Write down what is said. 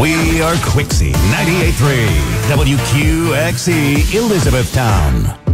We are Quixie 98.3 WQXE Elizabethtown.